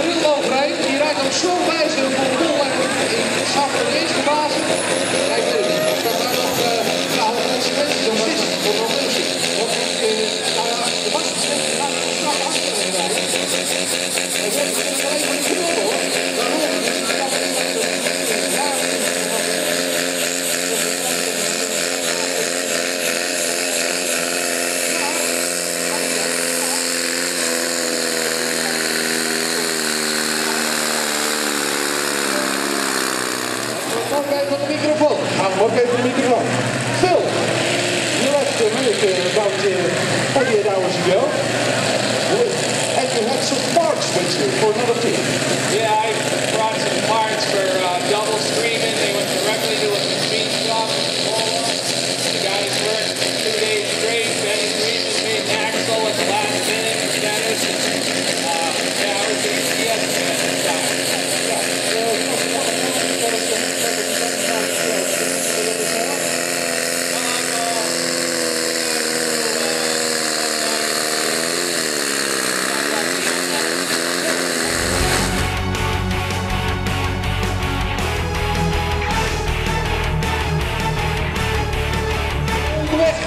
Die rijdt op zo'n wijze voor de volle. con un microfon. Ah, ok.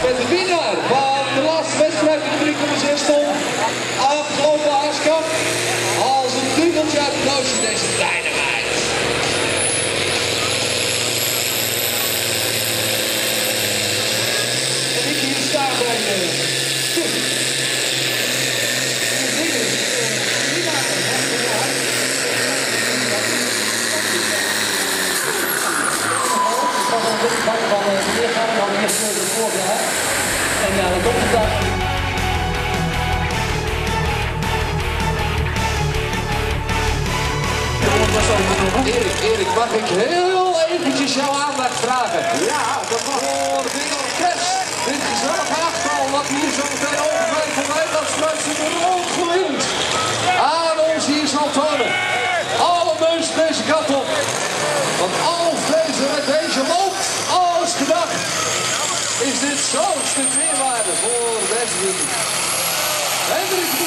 met de winnaar van de laatste wedstrijd in de 3,6 stond. Afgelopen aaskamp. Als een duveltje uit de doosje deze dynamite. En ik hier sta bij de... Van de van de vida. Erik, Erik, mag ik heel eventjes jouw aandacht vragen? Ja, dat mag. Zo, een stuk meerwaarde voor Westwijk. Hendrik